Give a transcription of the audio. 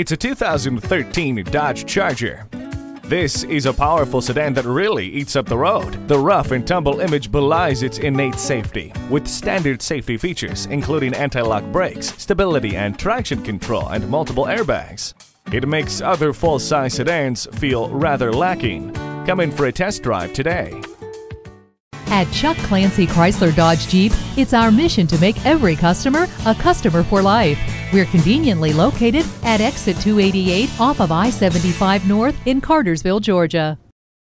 It's a 2013 Dodge Charger. This is a powerful sedan that really eats up the road. The rough and tumble image belies its innate safety, with standard safety features including anti-lock brakes, stability and traction control, and multiple airbags. It makes other full-size sedans feel rather lacking. Come in for a test drive today. At Chuck Clancy Chrysler Dodge Jeep, it's our mission to make every customer a customer for life. We're conveniently located at exit 288 off of I 75 North in Cartersville, Georgia.